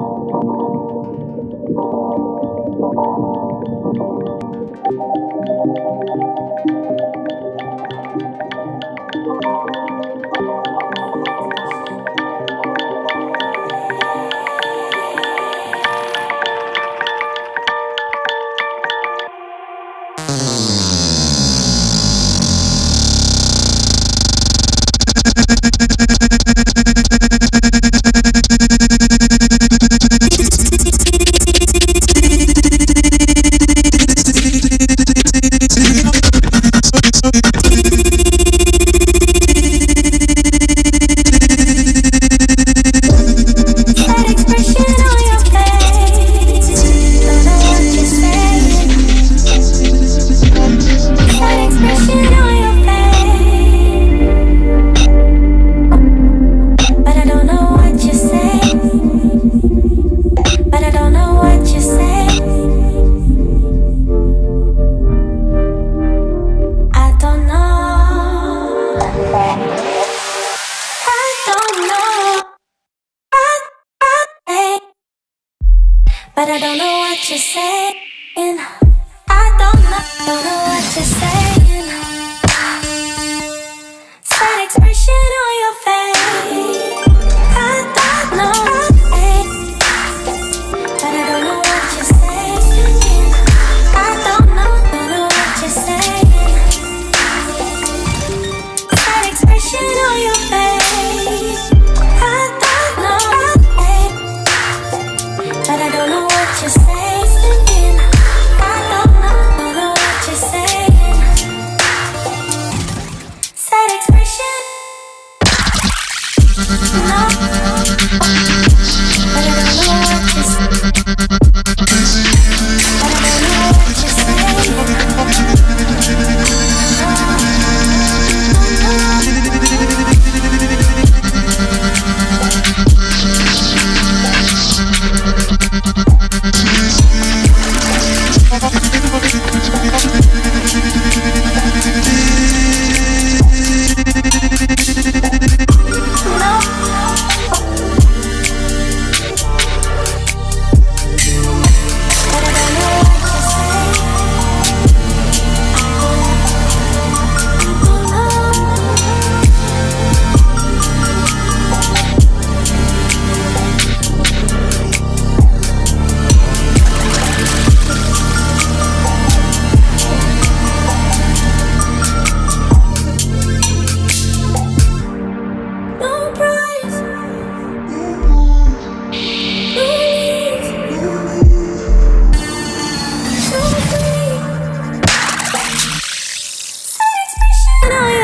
That But I don't know what you're saying. I don't know, don't know what you're saying. I don't know what and I